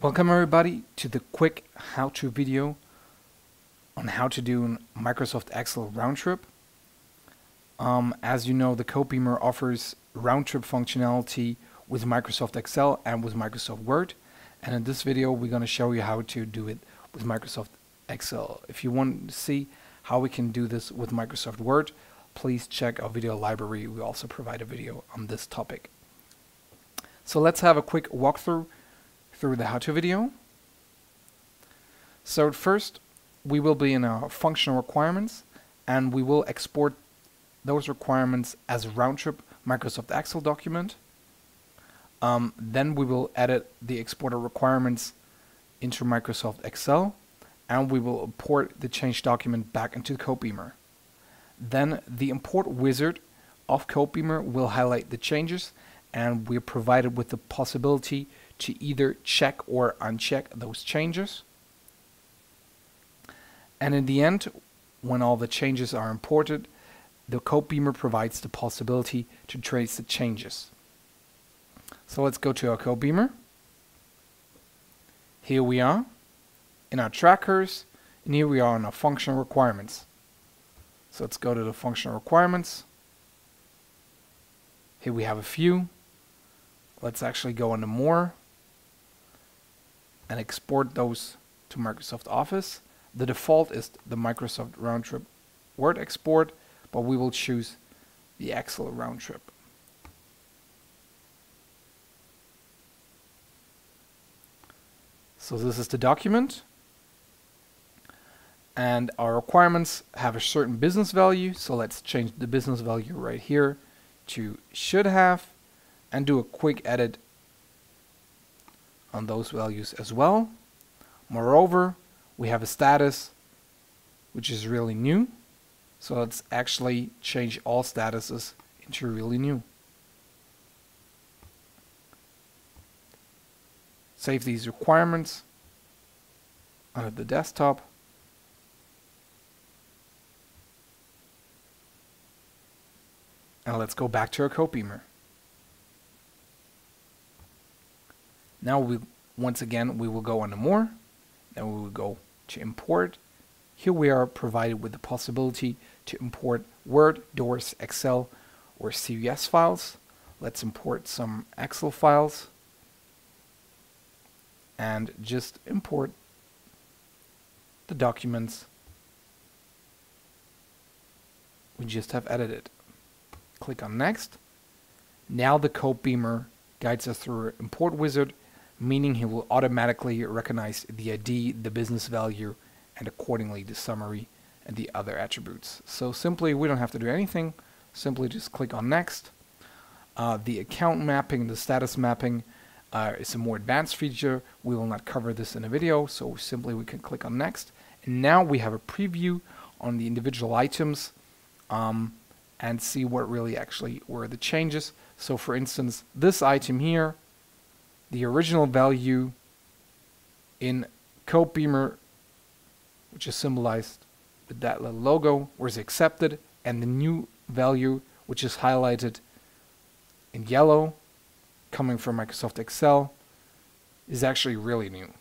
Welcome everybody to the quick how-to video on how to do a Microsoft Excel round trip. Um, as you know, the Codebeamer offers round trip functionality with Microsoft Excel and with Microsoft Word. And in this video, we're going to show you how to do it with Microsoft Excel. If you want to see how we can do this with Microsoft Word, please check our video library. We also provide a video on this topic. So let's have a quick walkthrough through the how-to video. So first, we will be in our functional requirements and we will export those requirements as a round-trip Microsoft Excel document. Um, then we will edit the exporter requirements into Microsoft Excel and we will import the change document back into Codebeamer. Then the import wizard of Codebeamer will highlight the changes and we're provided with the possibility to either check or uncheck those changes. And in the end, when all the changes are imported, the Codebeamer provides the possibility to trace the changes. So let's go to our Codebeamer. Here we are in our trackers, and here we are in our functional requirements. So let's go to the functional requirements. Here we have a few. Let's actually go into more and export those to Microsoft Office. The default is the Microsoft round trip Word export, but we will choose the Excel round trip. So this is the document and our requirements have a certain business value so let's change the business value right here to should have and do a quick edit on those values as well. Moreover, we have a status which is really new. So let's actually change all statuses into really new. Save these requirements under the desktop. And let's go back to our Codebeamer. Now we once again we will go on to more. Then we will go to import. Here we are provided with the possibility to import Word, DOS, Excel, or CVS files. Let's import some Excel files and just import the documents we just have edited. Click on next. Now the Codebeamer guides us through import wizard meaning he will automatically recognize the ID, the business value, and accordingly the summary and the other attributes. So simply, we don't have to do anything. Simply just click on next. Uh, the account mapping, the status mapping uh, is a more advanced feature. We will not cover this in a video, so simply we can click on next. And now we have a preview on the individual items um, and see what really actually were the changes. So for instance, this item here, the original value in Codebeamer, which is symbolized with that little logo, was accepted, and the new value, which is highlighted in yellow, coming from Microsoft Excel, is actually really new.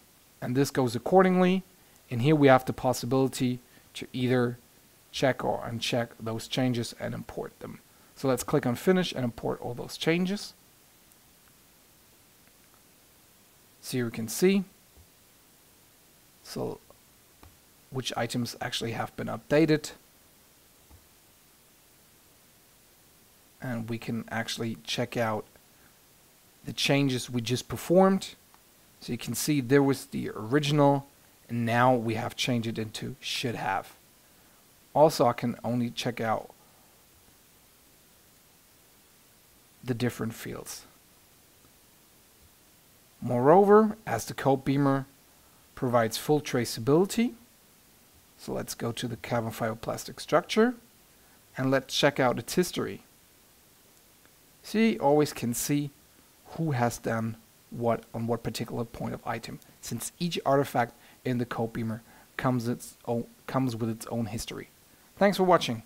And this goes accordingly, and here we have the possibility to either check or uncheck those changes and import them. So let's click on finish and import all those changes. So here we can see. So which items actually have been updated. And we can actually check out the changes we just performed. So you can see there was the original and now we have changed it into should have. Also I can only check out the different fields Moreover, as the Codebeamer provides full traceability, so let's go to the carbon fiber plastic structure and let's check out its history. See, always can see who has done what on what particular point of item, since each artifact in the Codebeamer comes, its own, comes with its own history. Thanks for watching.